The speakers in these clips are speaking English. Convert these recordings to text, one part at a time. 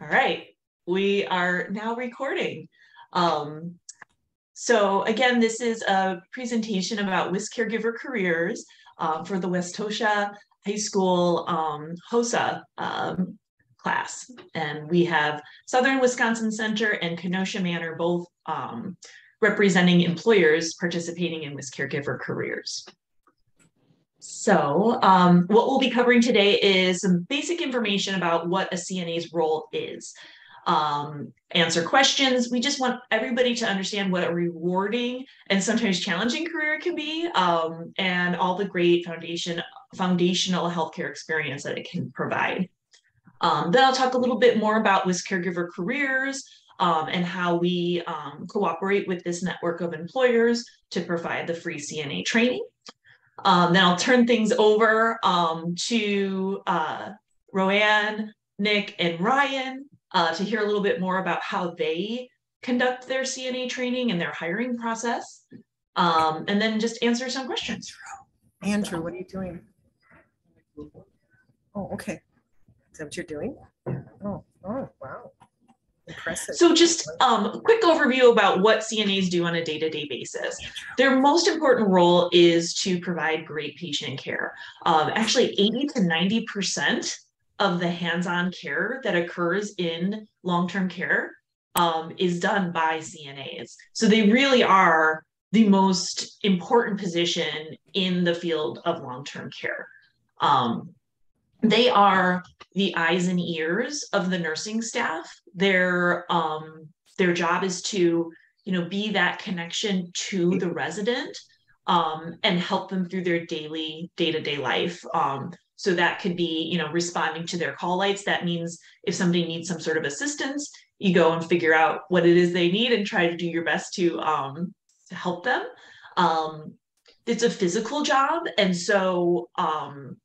All right, we are now recording. Um, so again, this is a presentation about WIS caregiver careers uh, for the Westosha High School um, HOSA um, class. And we have Southern Wisconsin Center and Kenosha Manor both um, representing employers participating in WIS caregiver careers. So um, what we'll be covering today is some basic information about what a CNA's role is. Um, answer questions. We just want everybody to understand what a rewarding and sometimes challenging career can be um, and all the great foundation foundational healthcare experience that it can provide. Um, then I'll talk a little bit more about WIS caregiver careers um, and how we um, cooperate with this network of employers to provide the free CNA training. Um, then I'll turn things over um, to uh, Rowan, Nick, and Ryan uh, to hear a little bit more about how they conduct their CNA training and their hiring process, um, and then just answer some questions. Andrew, what are you doing? Oh, okay. Is that what you're doing? Oh, oh, wow. Impressive. So just um, a quick overview about what CNAs do on a day-to-day basis. Their most important role is to provide great patient care. Um, actually, 80 to 90% of the hands-on care that occurs in long-term care um, is done by CNAs. So they really are the most important position in the field of long-term care. Um, they are the eyes and ears of the nursing staff. Their um, their job is to you know be that connection to the resident um, and help them through their daily day to day life. Um, so that could be you know responding to their call lights. That means if somebody needs some sort of assistance, you go and figure out what it is they need and try to do your best to um, to help them. Um, it's a physical job, and so um,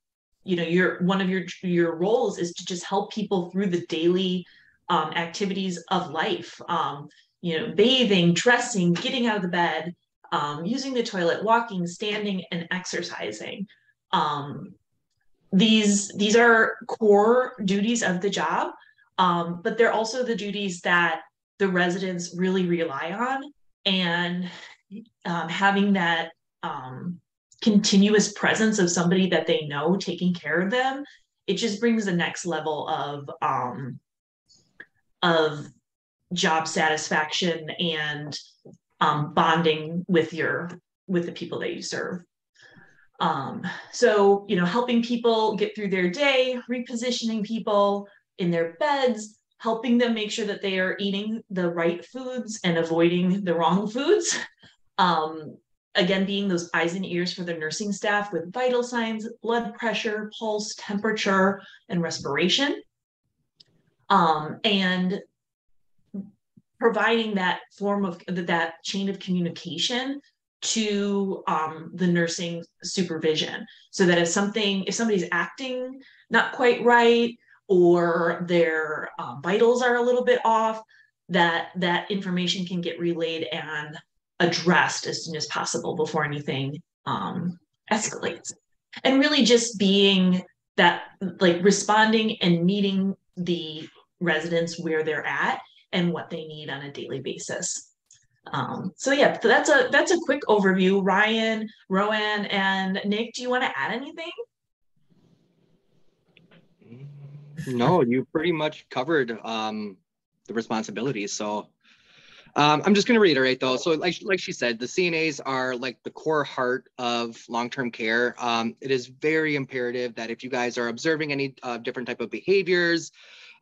you know your one of your your roles is to just help people through the daily um, activities of life um, you know bathing dressing getting out of the bed um, using the toilet walking standing and exercising. Um, these these are core duties of the job um, but they're also the duties that the residents really rely on. And um, having that continuous presence of somebody that they know taking care of them it just brings the next level of um of job satisfaction and um, bonding with your with the people that you serve. Um, so you know helping people get through their day repositioning people in their beds helping them make sure that they are eating the right foods and avoiding the wrong foods. Um, again being those eyes and ears for the nursing staff with vital signs blood pressure pulse temperature and respiration. Um, and providing that form of that chain of communication to um, the nursing supervision. So that if something if somebody's acting not quite right or their uh, vitals are a little bit off that that information can get relayed and addressed as soon as possible before anything um, escalates. And really just being that, like responding and meeting the residents where they're at and what they need on a daily basis. Um, so yeah, that's a that's a quick overview. Ryan, Rowan, and Nick, do you want to add anything? No, you pretty much covered um, the responsibilities. So um, I'm just going to reiterate though. So like, like she said, the CNAs are like the core heart of long-term care. Um, it is very imperative that if you guys are observing any uh, different type of behaviors,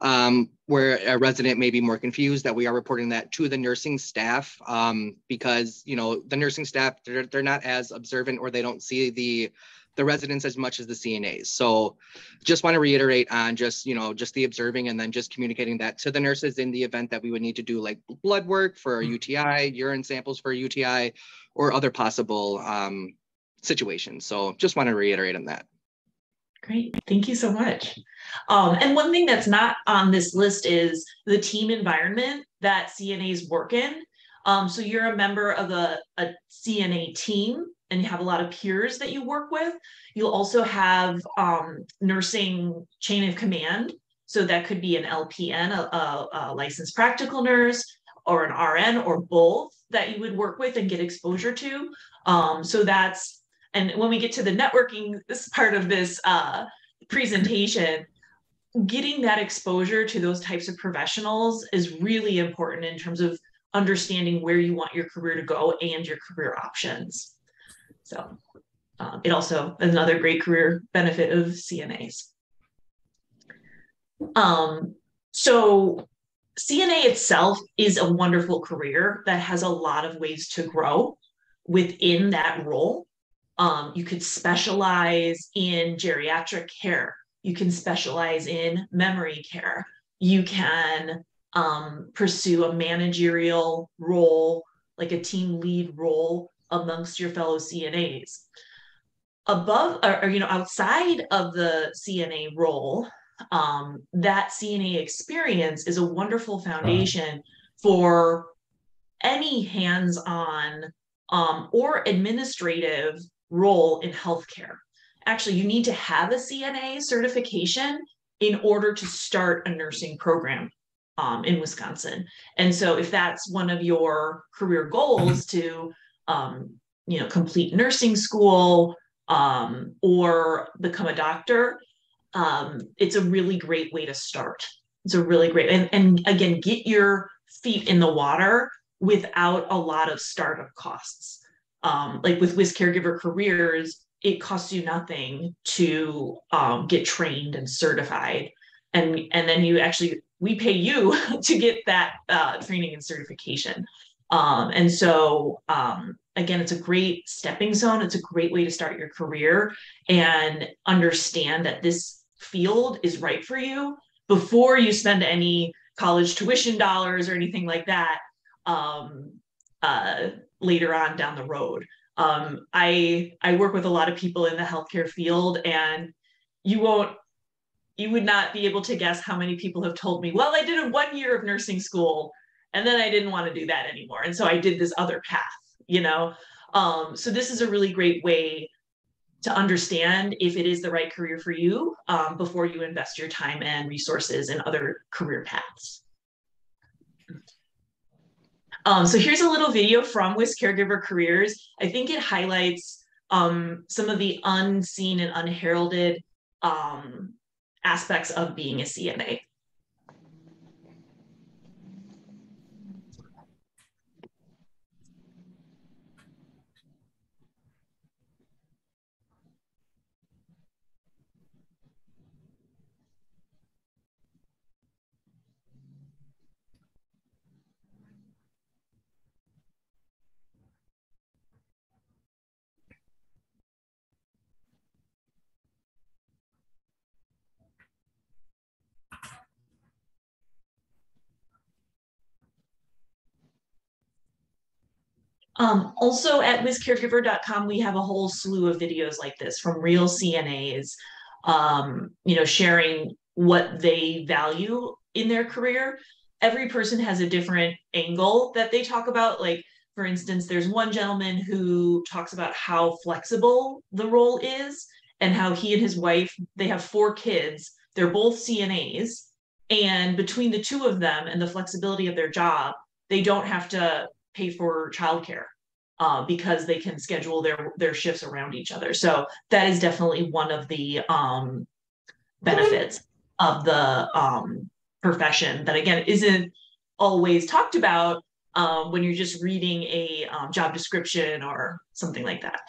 um, where a resident may be more confused, that we are reporting that to the nursing staff um, because you know the nursing staff they're, they're not as observant or they don't see the the residents as much as the CNAs. So just want to reiterate on just, you know, just the observing and then just communicating that to the nurses in the event that we would need to do like blood work for a UTI, urine samples for a UTI, or other possible um, situations. So just want to reiterate on that. Great, thank you so much. Um, and one thing that's not on this list is the team environment that CNAs work in. Um, so you're a member of a, a CNA team and you have a lot of peers that you work with. You'll also have um, nursing chain of command. So that could be an LPN, a, a, a licensed practical nurse, or an RN, or both that you would work with and get exposure to. Um, so that's, and when we get to the networking, this part of this uh, presentation, getting that exposure to those types of professionals is really important in terms of understanding where you want your career to go and your career options. So um, it also another great career benefit of CNAs. Um, so CNA itself is a wonderful career that has a lot of ways to grow within that role. Um, you could specialize in geriatric care. You can specialize in memory care. You can um, pursue a managerial role, like a team lead role amongst your fellow CNAs. Above, or, or you know, outside of the CNA role, um, that CNA experience is a wonderful foundation for any hands-on um, or administrative role in healthcare. Actually, you need to have a CNA certification in order to start a nursing program um, in Wisconsin. And so, if that's one of your career goals to, um, you know, complete nursing school um, or become a doctor, um, it's a really great way to start. It's a really great, and, and again, get your feet in the water without a lot of startup costs. Um, like with WIS Caregiver Careers, it costs you nothing to um, get trained and certified. And, and then you actually we pay you to get that uh, training and certification. Um, and so, um, again, it's a great stepping stone. It's a great way to start your career and understand that this field is right for you before you spend any college tuition dollars or anything like that um, uh, later on down the road. Um, I I work with a lot of people in the healthcare field, and you won't you would not be able to guess how many people have told me, well, I did a one year of nursing school and then I didn't want to do that anymore. And so I did this other path, you know? Um, so this is a really great way to understand if it is the right career for you um, before you invest your time and resources in other career paths. Um, so here's a little video from WIS Caregiver Careers. I think it highlights um, some of the unseen and unheralded um, aspects of being a CNA. Um, also at wiscaregiver.com, we have a whole slew of videos like this from real CNAs, um, you know, sharing what they value in their career. Every person has a different angle that they talk about. Like, for instance, there's one gentleman who talks about how flexible the role is and how he and his wife, they have four kids. They're both CNAs. And between the two of them and the flexibility of their job, they don't have to pay for childcare uh, because they can schedule their their shifts around each other. So that is definitely one of the um, benefits of the um, profession that again isn't always talked about um, when you're just reading a um, job description or something like that.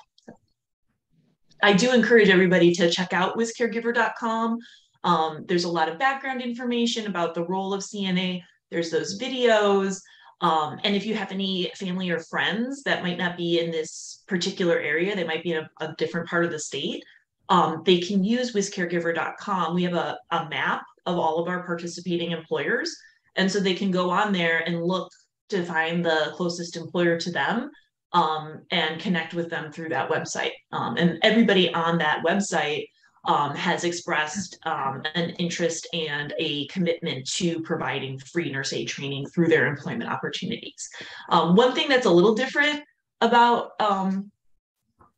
I do encourage everybody to check out wiscaregiver.com. Um, there's a lot of background information about the role of CNA. There's those videos. Um, and if you have any family or friends that might not be in this particular area, they might be in a, a different part of the state, um, they can use wiscaregiver.com. We have a, a map of all of our participating employers. And so they can go on there and look to find the closest employer to them um, and connect with them through that website. Um, and everybody on that website um, has expressed um, an interest and a commitment to providing free nurse aid training through their employment opportunities. Um, one thing that's a little different about um,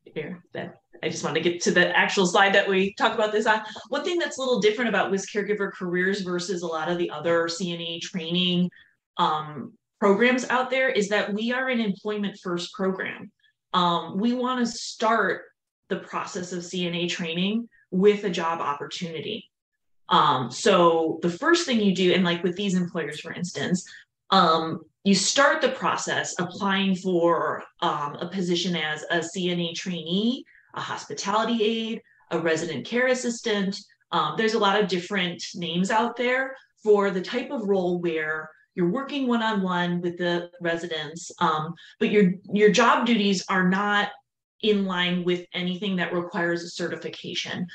here that I just want to get to the actual slide that we talk about this on. One thing that's a little different about WIS Caregiver Careers versus a lot of the other CNA training um, programs out there is that we are an employment first program. Um, we want to start the process of CNA training with a job opportunity. Um, so the first thing you do, and like with these employers, for instance, um, you start the process applying for um, a position as a CNA trainee, a hospitality aide, a resident care assistant. Um, there's a lot of different names out there for the type of role where you're working one-on-one with the residents, um, but your your job duties are not in line with anything that requires a certification.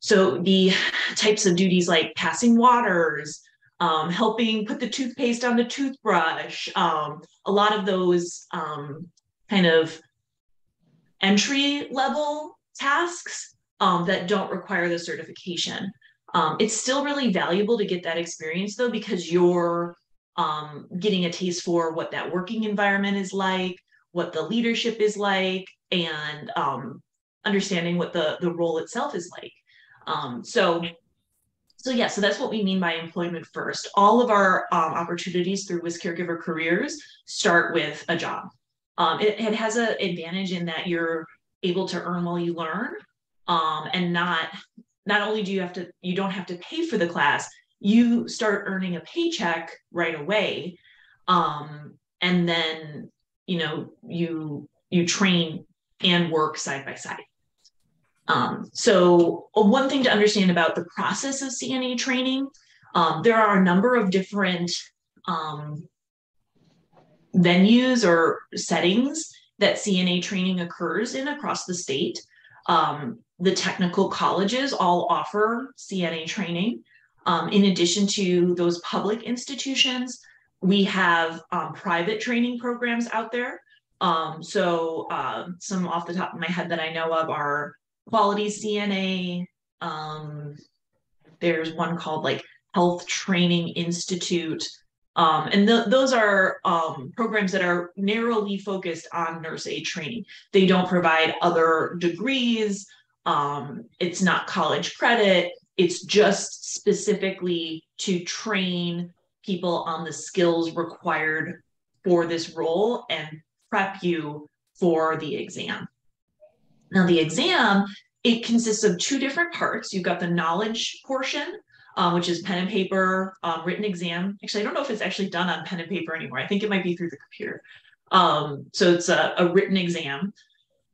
So the types of duties like passing waters, um, helping put the toothpaste on the toothbrush, um, a lot of those um, kind of entry level tasks um, that don't require the certification. Um, it's still really valuable to get that experience though, because you're um, getting a taste for what that working environment is like, what the leadership is like, and understanding what the, the role itself is like. so so yeah, so that's what we mean by employment first. All of our um, opportunities through WIS Caregiver Careers start with a job. Um, it, it, has an advantage in that you're able to earn while you learn, um, and not not only do you have to you don't have to pay for the class, you start earning a paycheck right away, um, and then you know you you train and work side by side. Um, so uh, one thing to understand about the process of CNA training, um, there are a number of different um, venues or settings that CNA training occurs in across the state. Um, the technical colleges all offer CNA training. Um, in addition to those public institutions, we have um, private training programs out there. So uh, some off the top of my head that I know of are quality CNA. Um, there's one called like Health Training Institute. Um, and th- those are um, programs that are narrowly focused on nurse aid training. They don't provide other degrees. Um, it's not college credit. It's just specifically to train people on the skills required for this role and prep you for the exam. Now, the exam, it consists of two different parts. You've got the knowledge portion, um, which is pen and paper, um, written exam. Actually, I don't know if it's actually done on pen and paper anymore. I think it might be through the computer. Um, so it's a, a written exam.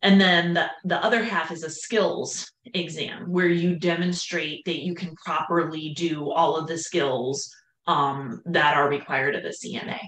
And then the, the other half is a skills exam where you demonstrate that you can properly do all of the skills um, that are required of a CNA.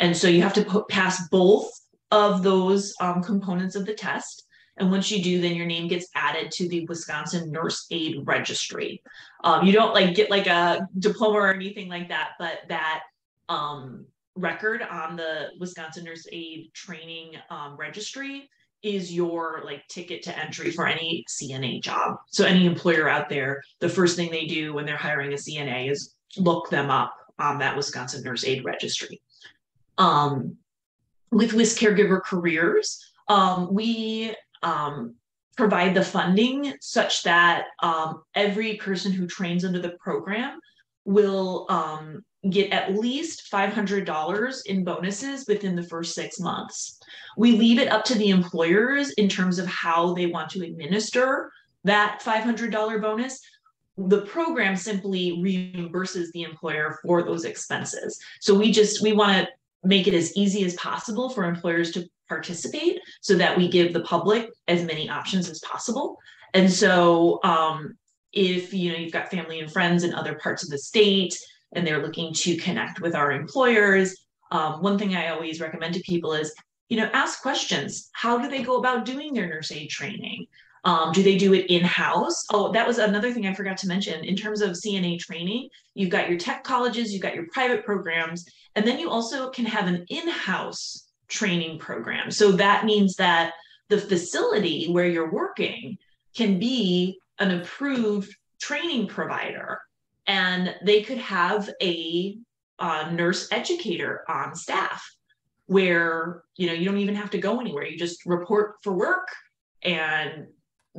And so you have to put, pass both of those um, components of the test. And once you do, then your name gets added to the Wisconsin Nurse Aid Registry. Um, you don't like get like a diploma or anything like that, but that um, record on the Wisconsin Nurse Aid Training um, Registry is your like ticket to entry for any CNA job. So any employer out there, the first thing they do when they're hiring a CNA is look them up on that Wisconsin Nurse Aid Registry. Um, with WIS Caregiver Careers, um, we um, provide the funding such that um, every person who trains under the program will um, get at least $500 in bonuses within the first six months. We leave it up to the employers in terms of how they want to administer that $500 bonus. The program simply reimburses the employer for those expenses. So we just, we want to make it as easy as possible for employers to participate so that we give the public as many options as possible. And so um, if you know you've got family and friends in other parts of the state and they're looking to connect with our employers, um, one thing I always recommend to people is you know ask questions. How do they go about doing their nurse aid training? Um, do they do it in house? Oh, that was another thing I forgot to mention. In terms of CNA training, you've got your tech colleges, you've got your private programs, and then you also can have an in house training program. So that means that the facility where you're working can be an approved training provider and they could have a, a nurse educator on staff where you know you don't even have to go anywhere you just report for work and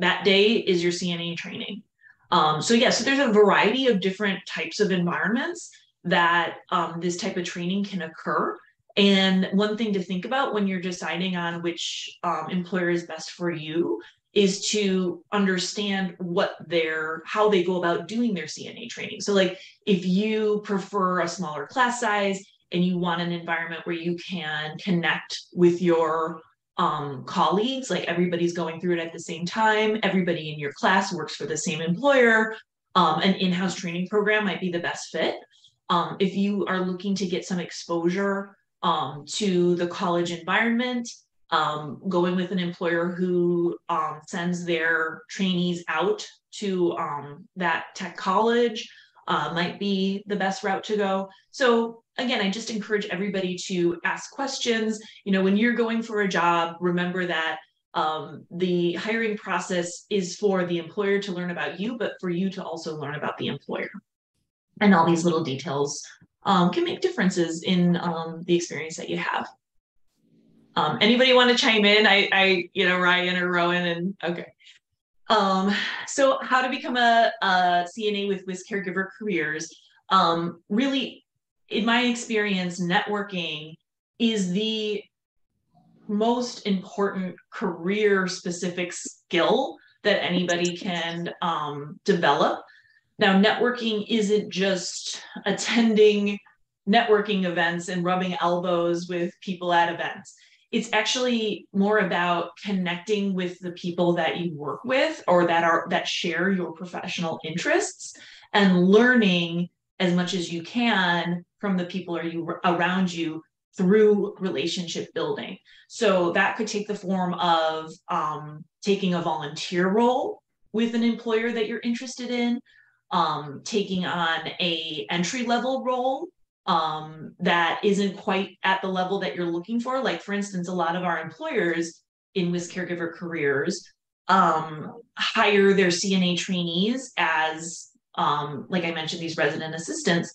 that day is your CNA training. Um, so yeah, so there's a variety of different types of environments that um, this type of training can occur. And one thing to think about when you're deciding on which um, employer is best for you is to understand what their how they go about doing their CNA training. So like if you prefer a smaller class size and you want an environment where you can connect with your um, colleagues, like everybody's going through it at the same time, everybody in your class works for the same employer, um, an in-house training program might be the best fit. Um, if you are looking to get some exposure um, to the college environment, um, going with an employer who um, sends their trainees out to um, that tech college uh, might be the best route to go. So again, I just encourage everybody to ask questions. You know, when you're going for a job, remember that um, the hiring process is for the employer to learn about you, but for you to also learn about the employer. And all these little details um, can make differences in um, the experience that you have. Um, anybody want to chime in? I, I, you know, Ryan or Rowan and okay. Um, so how to become a, a CNA with WIS Caregiver Careers. Um, really, in my experience, networking is the most important career specific skill that anybody can um, develop. Now, networking isn't just attending networking events and rubbing elbows with people at events. It's actually more about connecting with the people that you work with or that are that share your professional interests and learning as much as you can from the people are you around you through relationship building. So that could take the form of um, taking a volunteer role with an employer that you're interested in um, taking on a entry level role um, that isn't quite at the level that you're looking for. Like, for instance, a lot of our employers in WIS caregiver careers um, hire their CNA trainees as, um, like I mentioned, these resident assistants.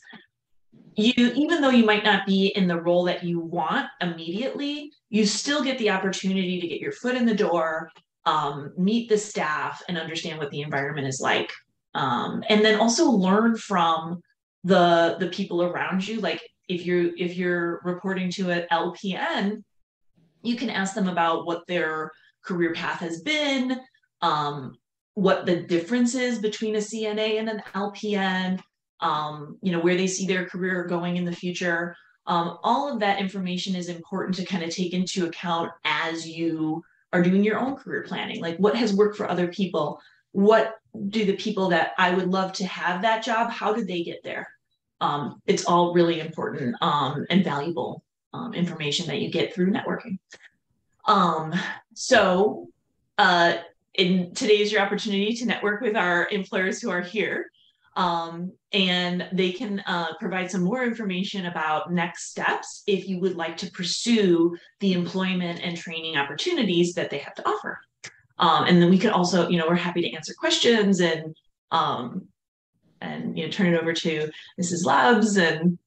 You, even though you might not be in the role that you want immediately, you still get the opportunity to get your foot in the door, um, meet the staff, and understand what the environment is like. Um, and then also learn from the the people around you. Like if you're if you're reporting to an lpn you can ask them about what their career path has been um, what the difference is between a cna and an lpn um, you know where they see their career going in the future. Um, all of that information is important to kind of take into account as you are doing your own career planning. Like what has worked for other people? What do the people that i would love to have that job how did they get there um, it's all really important um, and valuable um, information that you get through networking. Um, so uh, in today is your opportunity to network with our employers who are here. Um, and they can uh, provide some more information about next steps if you would like to pursue the employment and training opportunities that they have to offer. Um, and then we could also, you know, we're happy to answer questions and um, and you know turn it over to Mrs. Labs and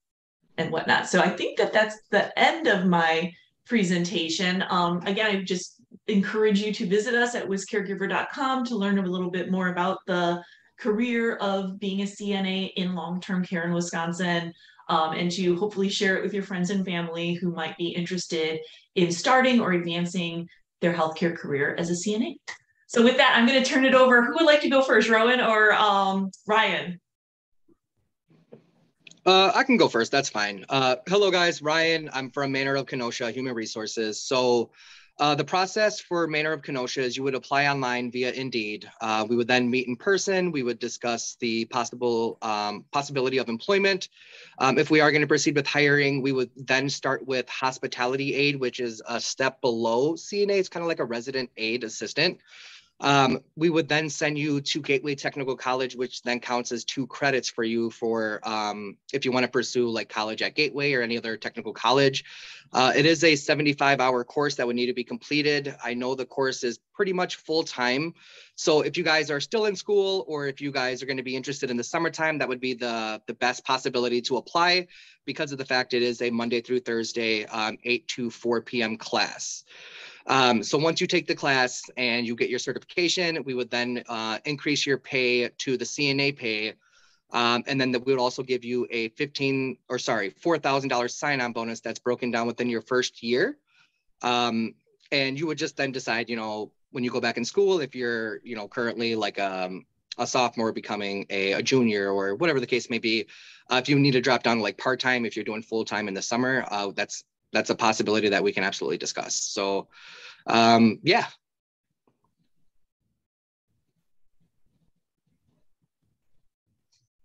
and whatnot. So I think that that's the end of my presentation. Um, again, I just encourage you to visit us at wiscaregiver.com to learn a little bit more about the career of being a CNA in long-term care in Wisconsin. Um, and to hopefully share it with your friends and family who might be interested in starting or advancing their healthcare career as a CNA. So with that, I'm going to turn it over. Who would like to go first, Rowan or um, Ryan? Uh, I can go first. That's fine. Uh, hello, guys. Ryan. I'm from Manor of Kenosha Human Resources. So, uh, the process for Manor of Kenosha is you would apply online via Indeed. Uh, we would then meet in person. We would discuss the possible um, possibility of employment. Um, if we are going to proceed with hiring, we would then start with hospitality aid, which is a step below CNA. It's kind of like a resident aid assistant. Um, we would then send you to Gateway Technical College, which then counts as two credits for you for um, if you want to pursue like college at Gateway or any other technical college. Uh, it is a 75 hour course that would need to be completed. I know the course is pretty much full time. So if you guys are still in school or if you guys are going to be interested in the summertime, that would be the, the best possibility to apply because of the fact it is a Monday through Thursday, um, 8 to 4 p.m. class. Um, so once you take the class and you get your certification, we would then uh, increase your pay to the CNA pay. Um, and then the, we would also give you a 15 or sorry, $4,000 sign-on bonus that's broken down within your first year. Um, and you would just then decide, you know, when you go back in school, if you're, you know, currently like um, a sophomore becoming a, a, junior or whatever the case may be, uh, if you need to drop down like part-time, if you're doing full-time in the summer, uh, that's that's a possibility that we can absolutely discuss. So um, yeah.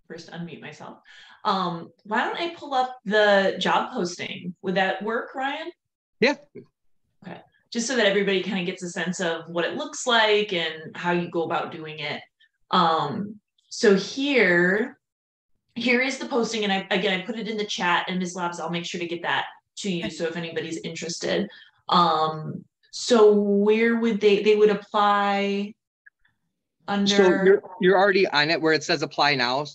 First unmute myself. Um, why don't I pull up the job posting? Would that work, Ryan? Yeah. Okay. Just so that everybody kind of gets a sense of what it looks like and how you go about doing it. Um, so here, here is the posting. And I, again, I put it in the chat and Ms. Labs, I'll make sure to get that to you. So if anybody's interested, um, so where would they, they would apply under? So you're, you're already on it where it says apply now.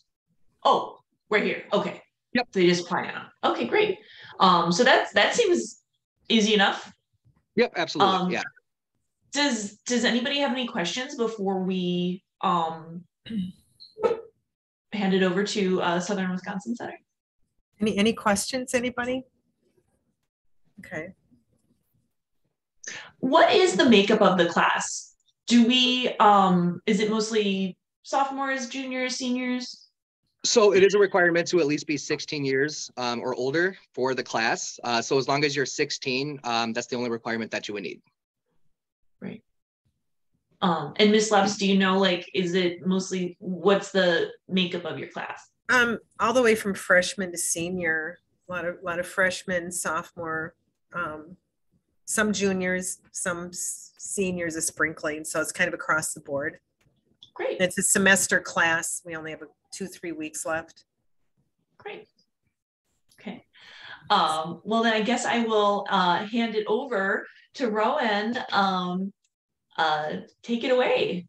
Oh, right here. Okay. Yep. So they just apply now. Okay, great. Um, so that's, that seems easy enough. Yep, absolutely. Um, yeah. Does, does anybody have any questions before we, um, hand it over to, uh, Southern Wisconsin Center? Any, any questions, anybody? Okay. What is the makeup of the class? Do we, um, is it mostly sophomores, juniors, seniors? So it is a requirement to at least be 16 years um, or older for the class. Uh, so as long as you're 16, um, that's the only requirement that you would need. Right. Um, and Miss Labs, do you know, like, is it mostly, what's the makeup of your class? Um, all the way from freshman to senior, a lot of, a lot of freshmen, sophomore, um, some juniors, some seniors, a sprinkling. So it's kind of across the board. Great. It's a semester class. We only have two, three weeks left. Great. Okay. Um, well, then I guess I will uh, hand it over to Rowan. Um, uh, take it away.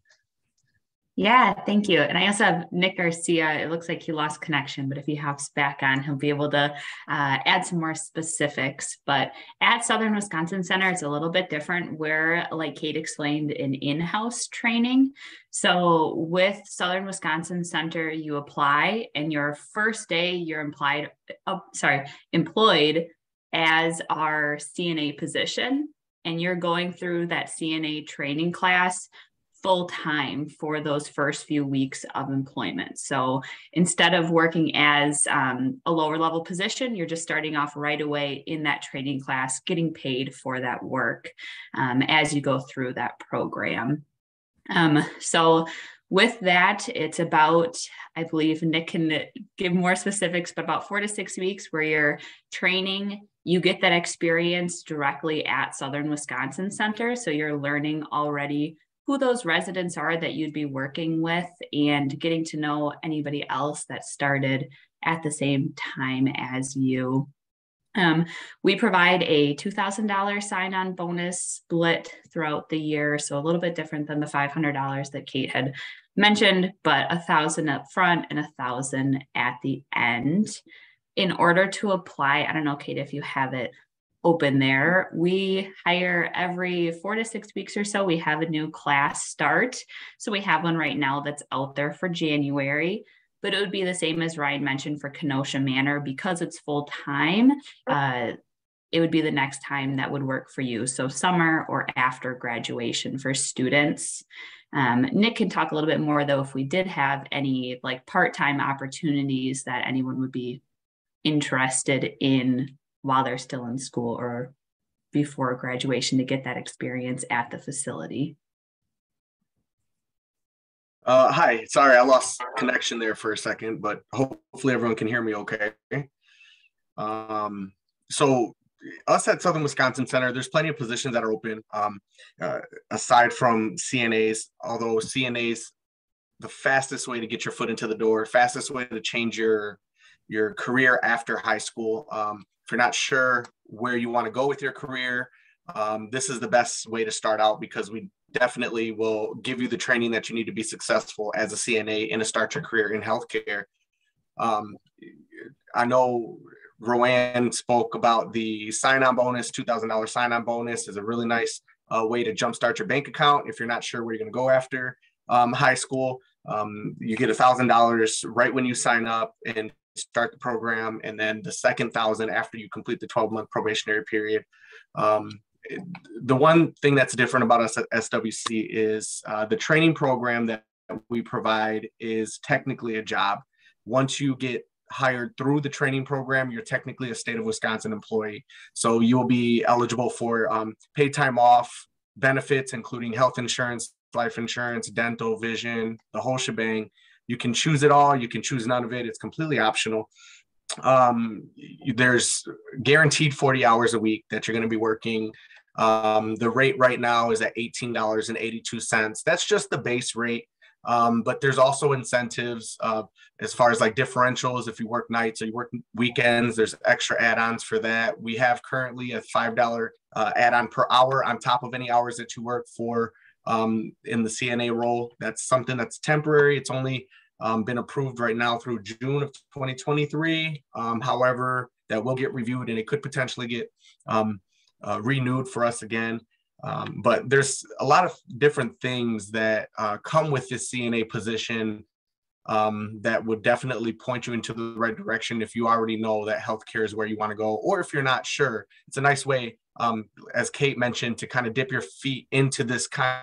Yeah, thank you. And I also have Nick Garcia. It looks like he lost connection, but if he hops back on, he'll be able to uh, add some more specifics. But at Southern Wisconsin Center, it's a little bit different. Where, like Kate explained, in in-house training. So with Southern Wisconsin Center, you apply, and your first day, you're implied, oh, sorry, employed as our CNA position, and you're going through that CNA training class full time for those first few weeks of employment. So instead of working as um, a lower level position, you're just starting off right away in that training class, getting paid for that work um, as you go through that program. Um, so with that, it's about, I believe Nick can give more specifics, but about four to six weeks where you're training you get that experience directly at Southern Wisconsin Center. So you're learning already who those residents are that you'd be working with and getting to know anybody else that started at the same time as you. Um, we provide a $2,000 sign on bonus split throughout the year. So a little bit different than the $500 that Kate had mentioned, but a thousand up front and a thousand at the end. In order to apply, I don't know, Kate, if you have it open there. We hire every four to six weeks or so. We have a new class start. So we have one right now that's out there for January. But it would be the same as Ryan mentioned for Kenosha Manor because it's full time. Uh, it would be the next time that would work for you. So summer or after graduation for students. Um, Nick can talk a little bit more though if we did have any like part-time opportunities that anyone would be interested in while they're still in school or before graduation to get that experience at the facility. Uh, hi, sorry, I lost connection there for a second, but hopefully everyone can hear me okay. Um, so us at Southern Wisconsin Center, there's plenty of positions that are open. Um, uh, aside from CNAs, although CNAs, the fastest way to get your foot into the door, fastest way to change your your career after high school. Um, if you're not sure where you want to go with your career, um, this is the best way to start out because we definitely will give you the training that you need to be successful as a CNA and to start your career in healthcare. Um, I know Rowan spoke about the sign-on bonus, $2,000 sign-on bonus is a really nice a way to jumpstart your bank account if you're not sure where you're going to go after um, high school. Um, you get thousand dollars right when you sign up and start the program, and then the second thousand after you complete the 12 month probationary period. Um, the one thing that's different about us at SWC is uh, the training program that we provide is technically a job. Once you get hired through the training program, you're technically a state of Wisconsin employee. So you'll be eligible for um, paid time off, benefits, including health insurance, life insurance, dental, vision, the whole shebang. You can choose it all. You can choose none of it. It's completely optional. Um, there's guaranteed 40 hours a week that you're going to be working. Um, the rate right now is at $18.82. That's just the base rate. Um, but there's also incentives uh, as far as like differentials. If you work nights or you work weekends, there's extra add-ons for that. We have currently a five dollar uh, add-on per hour on top of any hours that you work for um, in the CNA role. That's something that's temporary. It's only um, been approved right now through June of 2023. Um, however, that will get reviewed and it could potentially get um, uh, renewed for us again. Um, but there's a lot of different things that uh, come with this CNA position um, that would definitely point you into the right direction if you already know that healthcare is where you want to go, or if you're not sure. It's a nice way, um, as Kate mentioned, to kind of dip your feet into this kind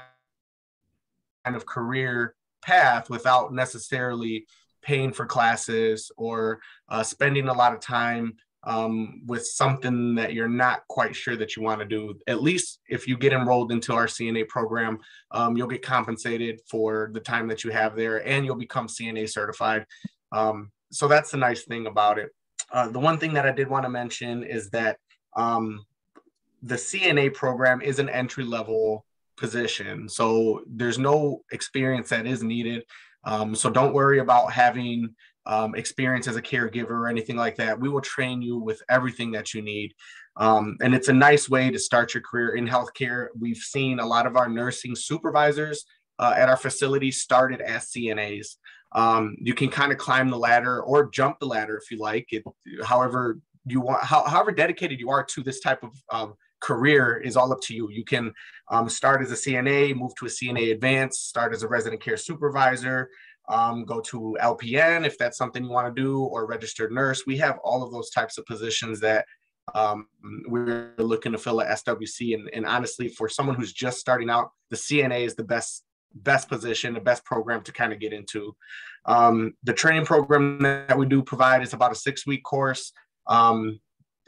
of career path without necessarily paying for classes or uh, spending a lot of time um, with something that you're not quite sure that you want to do. At least if you get enrolled into our CNA program, um, you'll get compensated for the time that you have there and you'll become CNA certified. Um, so that's the nice thing about it. Uh, the one thing that I did want to mention is that um, the CNA program is an entry level position. So there's no experience that is needed. Um, so don't worry about having um, experience as a caregiver or anything like that. We will train you with everything that you need. Um, and it's a nice way to start your career in healthcare. We've seen a lot of our nursing supervisors uh, at our facility started as CNAs. Um, you can kind of climb the ladder or jump the ladder if you like. It, however you want, how, however dedicated you are to this type of um, career is all up to you. You can um, start as a CNA, move to a CNA advanced, start as a resident care supervisor, um, go to LPN if that's something you want to do, or registered nurse. We have all of those types of positions that um, we're looking to fill at SWC. And, and honestly, for someone who's just starting out, the CNA is the best best position, the best program to kind of get into. Um, the training program that we do provide is about a six week course. Um,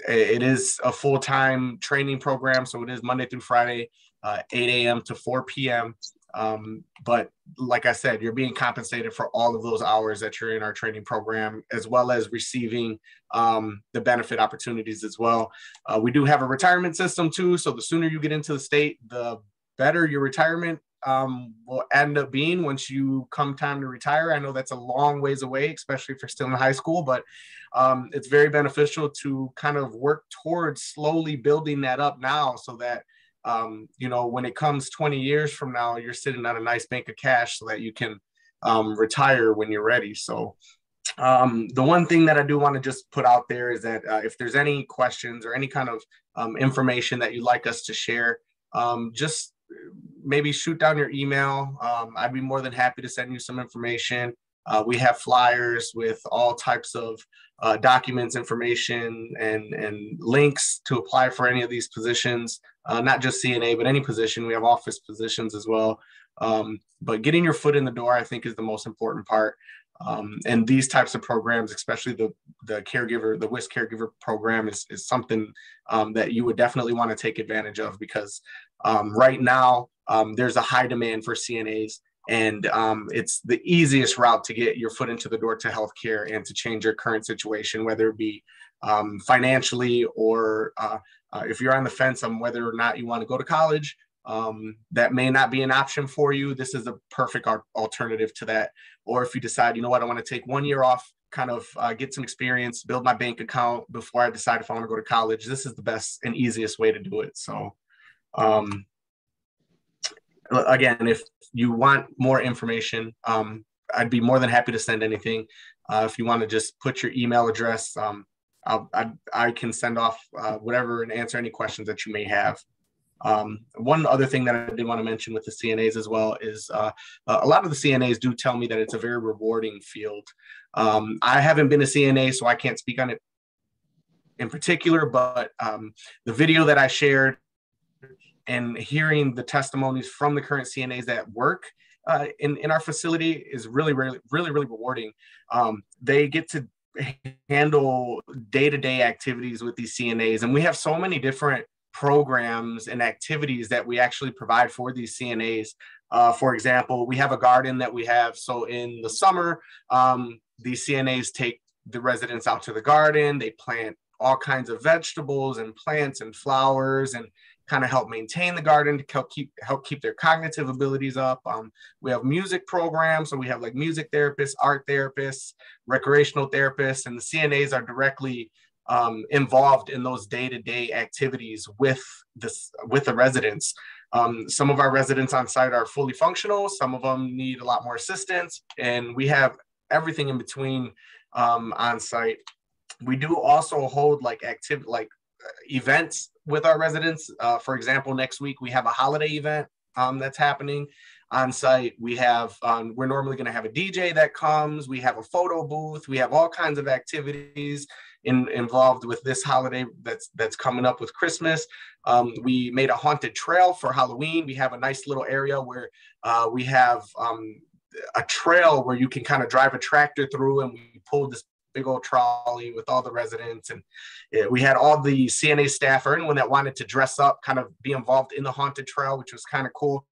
it is a full time training program, so it is Monday through Friday, uh, 8 a.m. to 4 p.m. Um, but like I said, you're being compensated for all of those hours that you're in our training program, as well as receiving um, the benefit opportunities as well. Uh, we do have a retirement system too. So the sooner you get into the state, the better your retirement um, will end up being once you come time to retire. I know that's a long ways away, especially if you're still in high school, but um, it's very beneficial to kind of work towards slowly building that up now so that um, you know, when it comes 20 years from now, you're sitting on a nice bank of cash so that you can um, retire when you're ready. So, um, the one thing that I do want to just put out there is that uh, if there's any questions or any kind of um, information that you'd like us to share, um, just maybe shoot down your email. Um, I'd be more than happy to send you some information. Uh, we have flyers with all types of uh, documents, information, and, and links to apply for any of these positions, uh, not just CNA, but any position. We have office positions as well. Um, but getting your foot in the door, I think, is the most important part. Um, and these types of programs, especially the the caregiver, the WIS caregiver program, is is something um, that you would definitely want to take advantage of because um, right now um, there's a high demand for CNAs and um, it's the easiest route to get your foot into the door to healthcare and to change your current situation, whether it be um, financially or uh, uh, if you're on the fence on whether or not you want to go to college. Um, that may not be an option for you. This is a perfect alternative to that. Or if you decide, you know what, I want to take one year off, kind of uh, get some experience, build my bank account before I decide if I want to go to college. This is the best and easiest way to do it. So, um, again, if you want more information, um, I'd be more than happy to send anything. Uh, if you want to just put your email address, um, I, I can send off uh, whatever and answer any questions that you may have. Um, one other thing that I did want to mention with the CNAs as well is uh, a lot of the CNAs do tell me that it's a very rewarding field. Um, I haven't been a CNA, so I can't speak on it in particular, but um, the video that I shared and hearing the testimonies from the current CNAs that work uh, in, in our facility is really, really, really, really rewarding. Um, they get to handle day-to-day activities with these CNAs, and we have so many different programs and activities that we actually provide for these CNAs. Uh, for example, we have a garden that we have. So in the summer, um, these CNAs take the residents out to the garden. They plant all kinds of vegetables and plants and flowers and kind of help maintain the garden to help keep help keep their cognitive abilities up. Um, we have music programs, so we have like music therapists, art therapists, recreational therapists, and the CNAs are directly um, involved in those day-to-day activities with this with the residents. Um, some of our residents on site are fully functional. Some of them need a lot more assistance, and we have everything in between um, on site. We do also hold like active like uh, events with our residents. Uh, for example, next week we have a holiday event um, that's happening on site. We have, um, we're normally going to have a DJ that comes. We have a photo booth. We have all kinds of activities in, involved with this holiday that's that's coming up with Christmas. Um, we made a haunted trail for Halloween. We have a nice little area where uh, we have um, a trail where you can kind of drive a tractor through, and we pulled this big old trolley with all the residents and we had all the cna staff or anyone that wanted to dress up kind of be involved in the haunted trail which was kind of cool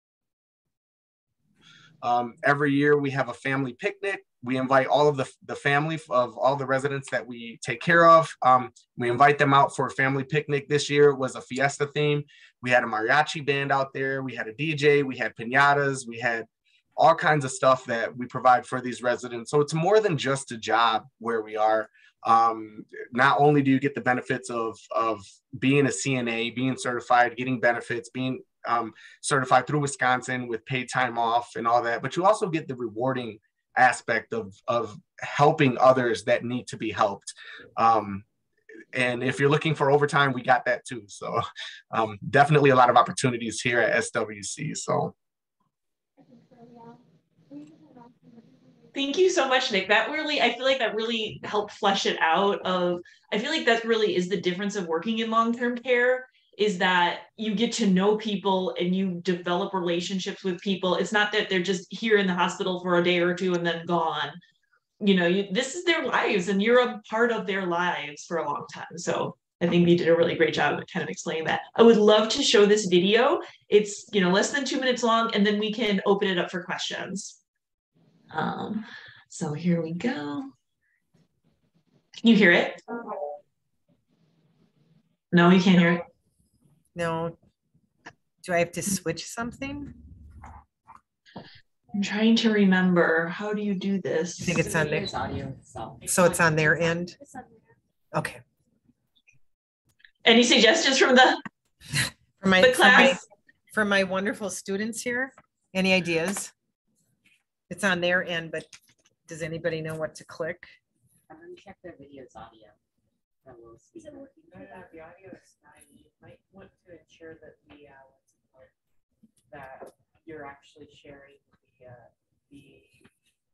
um, every year we have a family picnic. We invite all of the, the family of all the residents that we take care of. Um, we invite them out for a family picnic. This year it was a fiesta theme. We had a mariachi band out there. We had a dj we had pinatas. We had all kinds of stuff that we provide for these residents. So it's more than just a job where we are. Um, not only do you get the benefits of, of being a CNA, being certified, getting benefits, being um, certified through Wisconsin with paid time off and all that, but you also get the rewarding aspect of, of helping others that need to be helped. Um, and if you're looking for overtime, we got that too. So um, definitely a lot of opportunities here at SWC. So Thank you so much, Nick. That really, I feel like that really helped flesh it out. Of, I feel like that really is the difference of working in long-term care is that you get to know people and you develop relationships with people. It's not that they're just here in the hospital for a day or two and then gone. You know, you, this is their lives and you're a part of their lives for a long time. So I think you did a really great job of kind of explaining that. I would love to show this video. It's, you know, less than two minutes long and then we can open it up for questions. Um, so here we go. Can you hear it? No, you can't hear it. No. Do I have to switch something? I'm trying to remember. How do you do this? I think it's on there. Audio, so. So it's on their end? Okay. Any suggestions from the, from my, the for my, class? for my wonderful students here, any ideas? It's on their end, but does anybody know what to click? I'm gonna check their video's audio. Then we'll see. the audio is fine. You might want to ensure that the, uh, what's it called? that you're actually sharing the, uh, the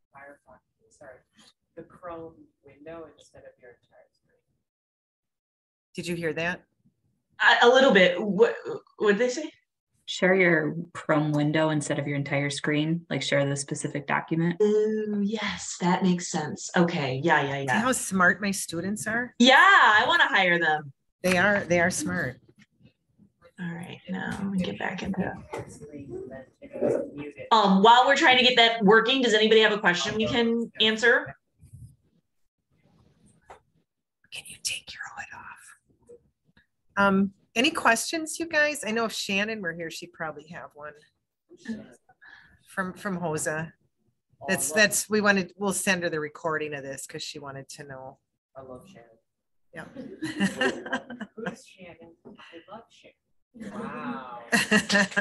Firefox, sorry, the Chrome window instead of your entire screen. Did you hear that? A, a little bit. What, what did they say? Share your Chrome window instead of your entire screen, like share the specific document. Oh, yes, that makes sense. Okay. Yeah, yeah, yeah. See yeah. how smart my students are? Yeah, I want to hire them. They are, they are smart. All right, now let me get back into. Screen, then if it's muted. Um, while we're trying to get that working, does anybody have a question we can answer? Can you take your hood off? Um, any questions, you guys? I know if Shannon were here, she'd probably have one from, from HOSA. That's, that's, we wanted, we'll send her the recording of this because she wanted to know. I love Shannon. Yeah. Who's Shannon? I love Shannon. Wow.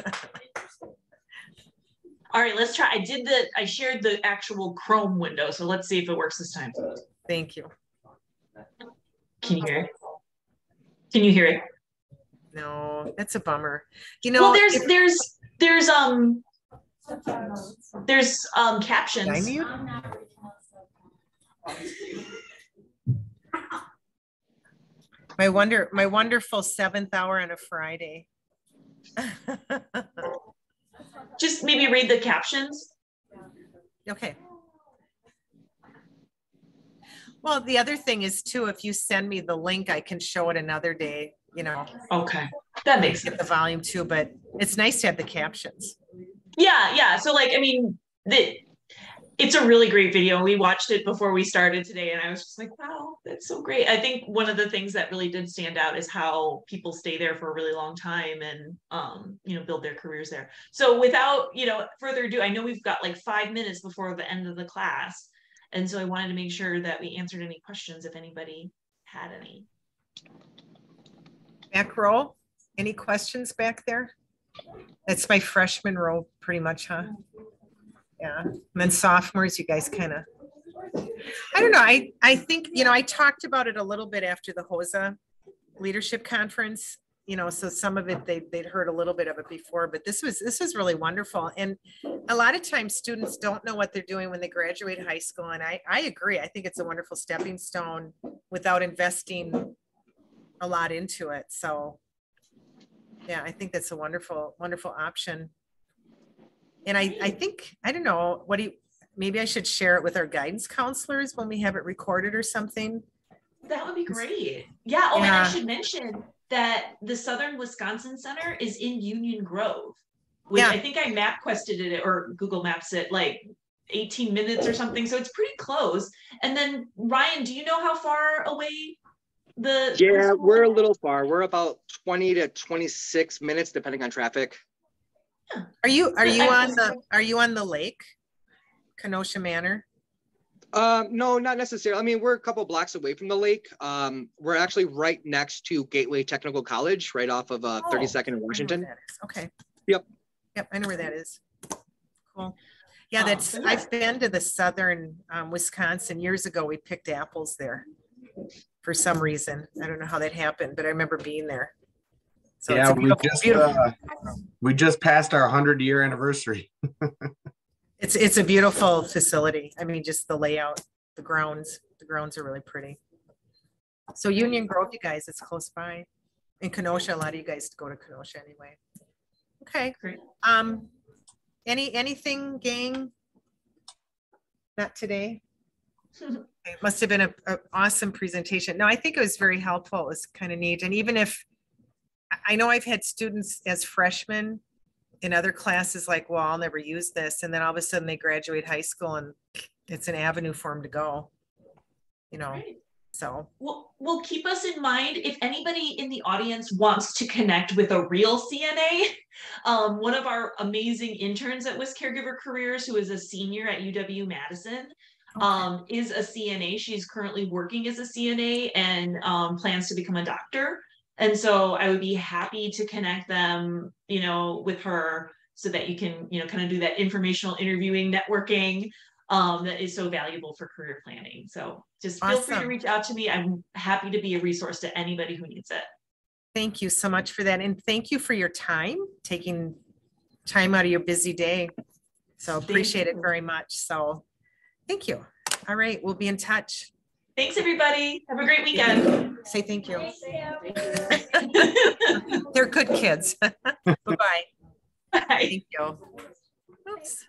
All right, let's try. I did the, I shared the actual Chrome window, so let's see if it works this time. Thank you. Can you hear it? Can you hear it? No, that's a bummer. You know, well, there's if- there's there's um there's um captions. My wonder, my wonderful seventh hour on a Friday. Just maybe read the captions. Okay. Well, the other thing is too, if you send me the link, I can show it another day, you know, Okay, that makes sense. the volume too, but it's nice to have the captions. Yeah, yeah. So like, I mean, the it's a really great video. We watched it before we started today, and I was just like, wow, that's so great. I think one of the things that really did stand out is how people stay there for a really long time and um, you know, build their careers there. So without, you know, further ado, I know we've got like five minutes before the end of the class. And so I wanted to make sure that we answered any questions if anybody had any. Back row, any questions back there? That's my freshman row, pretty much, huh? Yeah, and then sophomores, you guys kind of. I don't know, I, I think, you know, I talked about it a little bit after the HOSA Leadership Conference, you know, so some of it, they, they'd heard a little bit of it before, but this was, this was really wonderful. And a lot of times students don't know what they're doing when they graduate high school. And I, I agree. I think it's a wonderful stepping stone without investing a lot into it. So yeah, I think that's a wonderful, wonderful option. And I, I think, I don't know, what do you, maybe I should share it with our guidance counselors when we have it recorded or something. That would be great. Yeah. Oh, and I should mention that the Southern Wisconsin Center is in Union Grove, which Yeah. I think I map quested it or Google Maps it like 18 minutes or something. So it's pretty close. And then Ryan, do you know how far away the the Yeah, we're a little far. We're about 20 to 26 minutes, depending on traffic. Are you, are you on the, are you on the lake? Kenosha Manor? Um, no, not necessarily. I mean, we're a couple blocks away from the lake. Um, we're actually right next to Gateway Technical College, right off of uh, Oh, 32nd and I know where Washington. Okay. Yep. Yep, I know where that is. Cool. Yeah, Oh, that's, so I've been to the southern um, Wisconsin. Years ago, we picked apples there for some reason. I don't know how that happened, but I remember being there. So Yeah, a we just, beautiful- uh, we just passed our hundred year anniversary. It's, it's a beautiful facility. I mean, just the layout, the grounds, the grounds are really pretty. So Union Grove, you guys, it's close by. In Kenosha, a lot of you guys go to Kenosha anyway. Okay, Great. um, any, anything, gang? Not today? It must have been a, a awesome presentation. No, I think it was very helpful. It was kind of neat. And even if, I- I know I've had students as freshmen in other classes like, well, I'll never use this. And then all of a sudden they graduate high school and it's an avenue for them to go. You know, so, Well, well, keep us in mind if anybody in the audience wants to connect with a real CNA. Um, one of our amazing interns at WisCaregiver Careers, who is a senior at UW Madison, um, is a CNA. She's currently working as a CNA and um, plans to become a doctor. And so I would be happy to connect them, you know, with her so that you can, you know, kind of do that informational interviewing, networking um, that is so valuable for career planning. So just feel free to reach out to me. I'm happy to be a resource to anybody who needs it. thank you so much for that. And thank you for your time, taking time out of your busy day. So appreciate it very much. So, thank you. All right, we'll be in touch. Thanks, everybody. Have a great weekend. Say thank you. They're good kids. Bye-bye. Bye. Thank you. Oops.